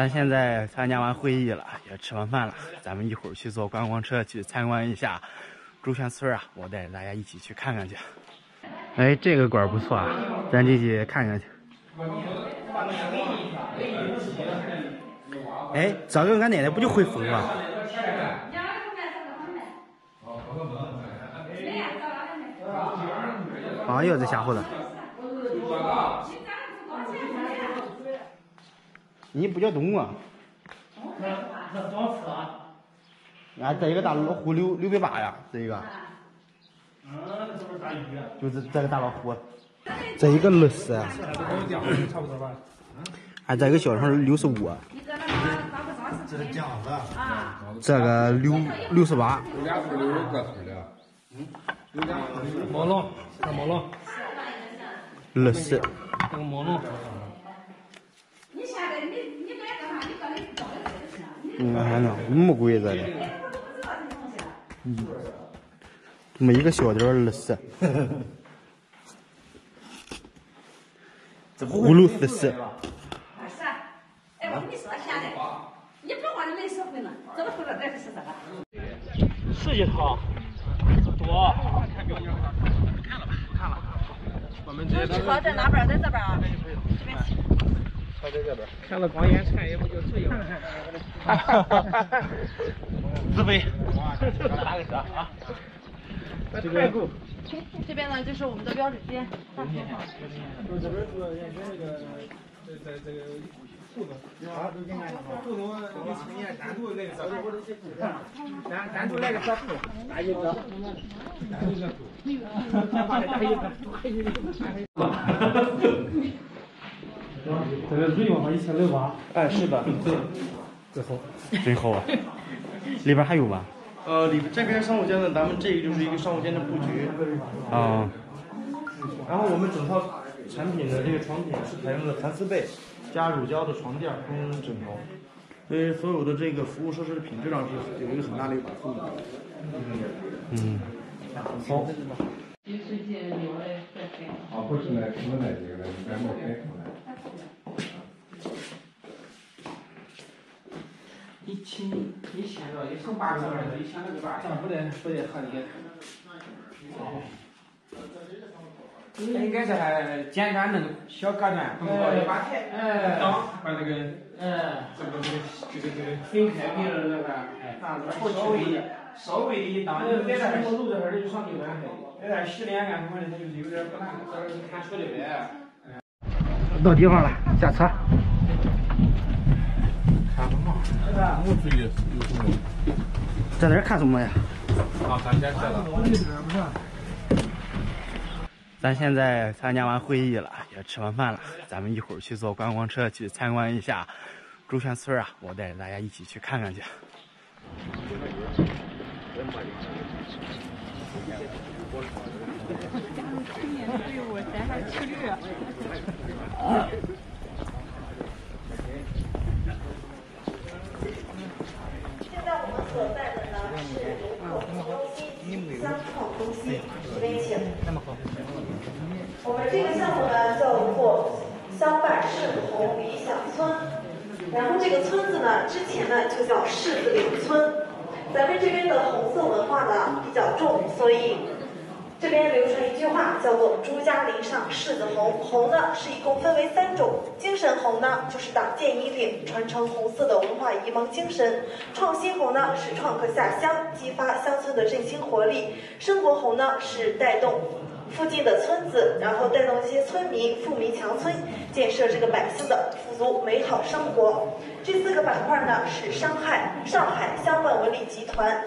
咱现在参加完会议了，也吃完饭了，咱们一会儿去坐观光车去参观一下朱泉村啊！我带着大家一起去看看去。哎，这个馆不错啊，咱进去看看去。哎，这个俺奶奶不就会缝吗？哎呦，这家伙的！你不叫动啊？啊，这一个大老虎六六百八呀，这一个。嗯，这不是大鱼啊？就是这个大老虎。这一个二十。差不多吧。啊，这个小成六十五。这是酱子。啊。这个六六十八。有俩头的，有个头的。嗯。有俩毛龙，看毛龙。二十。这个毛龙。嗯，看呢，木龟子的，嗯，这么一个小点儿二十，葫芦四十。是，哎，我跟你说现在，你别忘了没社会呢，这个葫芦这是这个。十几套，多。看了吧？看了。我们这车在哪边？在这边啊？这边。他在这边，看了光眼馋也不就这样。哈哈哈哈哈！自肥。打个车啊！这边这边呢就是我们的标志间。这边是眼前那个，在在这个互动。互动，你单独来个车单单独来个车库，大一个。大一个。哈哈哈哈哈！这个润嘛，一千六八。哎，是的，对，最后真好啊！里边还有吗？呃，里边这边商务间呢，咱们这个就是一个商务间的布局。啊。然后我们整套产品的这个床品是采用的蚕丝被加乳胶的床垫跟枕头，所以所有的这个服务设施的品质上是有一个很大的一个把控的。嗯。好。啊，不是来，不是来这个的，你赶快开。一千，一千多，一千八百，一千多八，这不得不得合理。应该是还简单弄，小隔断，不高一把台，哎，把这个，嗯，这个这个这个这个分开别了那个，哎，稍微稍微的一当，来点什么路这哈的就上去安排，来点洗脸干什么的，它就是有点不难，这是看出的呗。到地方了，下车。在那看什么呀？咱现在参加完会议了，也吃完饭了，咱们一会儿去坐观光车去参观一下朱泉村啊！我带着大家一起去看看去。所在的呢是口服中心、香创中心，这边请。我们这个项目呢叫做相伴柿子红理想村，然后这个村子呢之前呢就叫柿子岭村，咱们这边的红色文化呢比较重，所以。这边流传一句话，叫做“朱家岭上柿子红”。红呢是一共分为三种，精神红呢就是党建引领，传承红色的文化沂蒙精神；创新红呢是创客下乡，激发乡村的振兴活力；生活红呢是带动附近的村子，然后带动一些村民富民强村，建设这个百姓的富足美好生活。这四个板块呢是上海上海相伴文旅集团。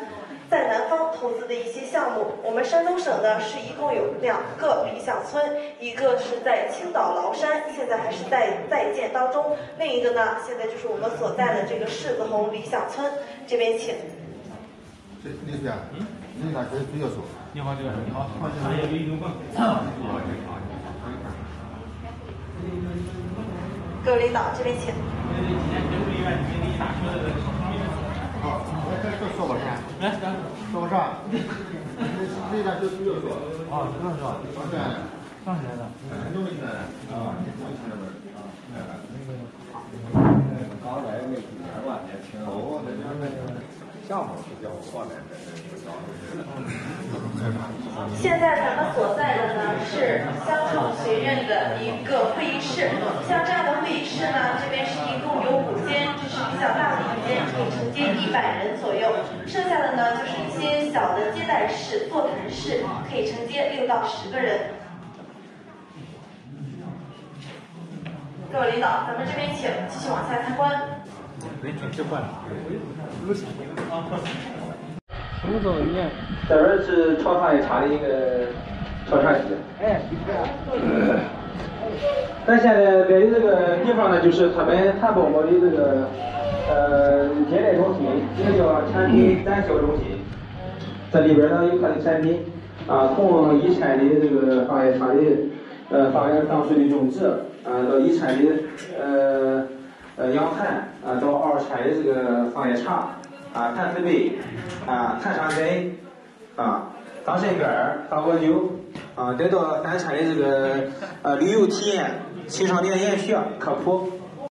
在南方投资的一些项目，我们山东省呢是一共有两个理想村，一个是在青岛崂山，现在还是在在建当中；另一个呢，现在就是我们所在的这个柿子红理想村，这边请。这李书记，嗯，李大哥主要说。你好，这个你好，商业旅游部。各位领导，这边请。好。说啥？来，说啥？那那就主要说。啊，这样是吧？上来的。上来的。弄起来的。啊，弄起来的。啊，那个。高来。项目是叫扩展的，现在咱们所在的呢是香创学院的一个会议室，像这样的会议室呢，这边是一共有五间，这是比较大的一间，可以承接一百人左右。剩下的呢就是一些小的接待室、座谈室，可以承接六到十个人。各位领导，咱们这边请继续往下参观。没挺习惯的。什么时候念？这边是潮商业茶的一个炒茶机。哎，咱现在在的这个地方呢，就是他们谭宝宝的这个呃接待中心，也叫产品展销中心。这里边呢有他的产品啊，从以前的这个放业茶的呃放业当时的种植啊，到以前的呃。呃，养蚕啊，到二产的这个放叶茶啊，坛子杯啊，炭酸菜啊，桑葚干桑果酒啊，再到三产的这个呃旅游体验、青少年研学科普。